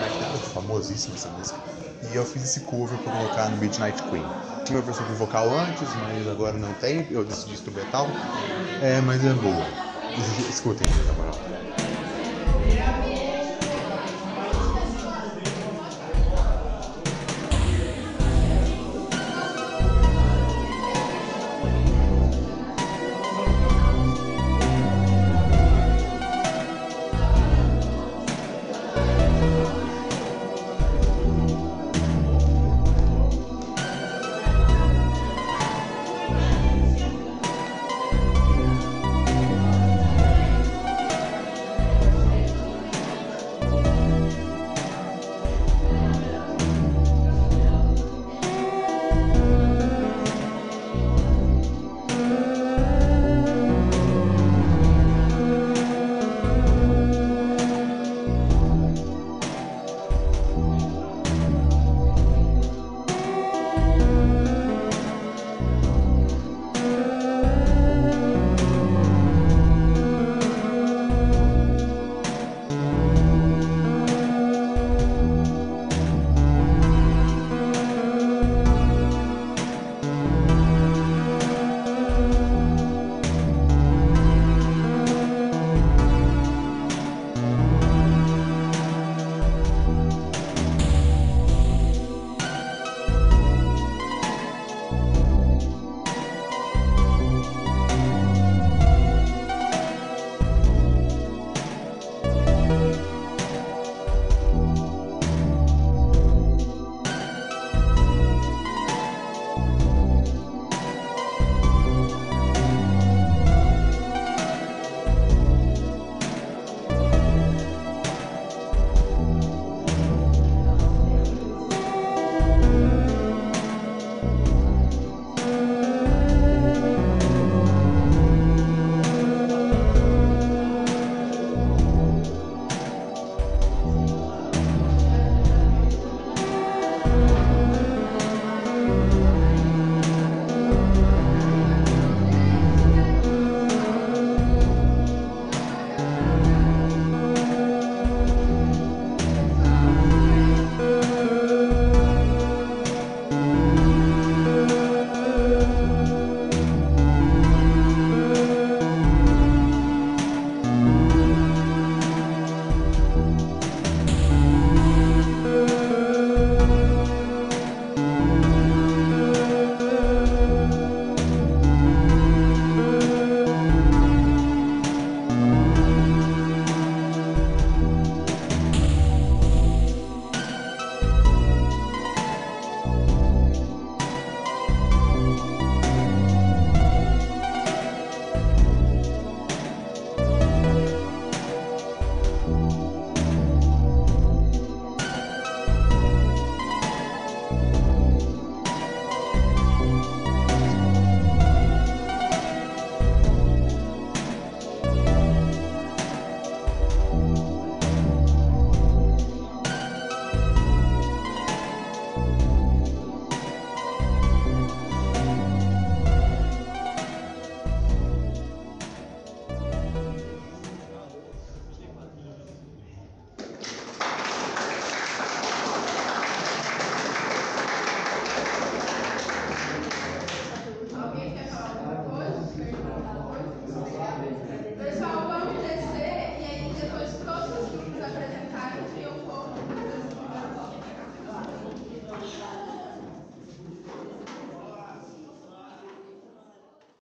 é que famosíssima essa música. E eu fiz esse cover para colocar no Midnight Queen. Tinha uma versão com vocal antes, mas agora não tem, eu decidi instrumental. É, mas é boa. Escutem, na moral.